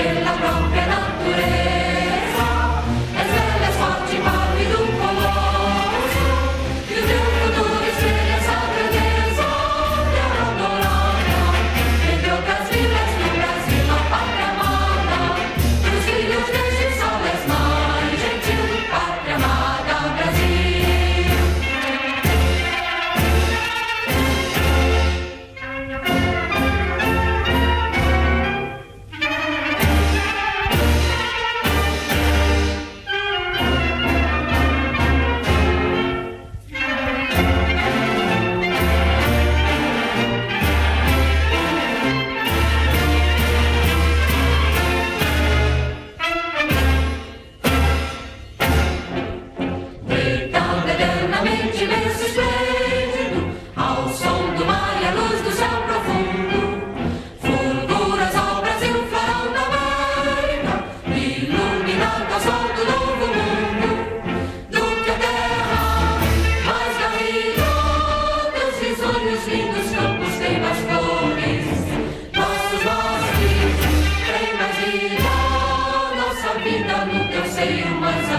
En la propria natura. was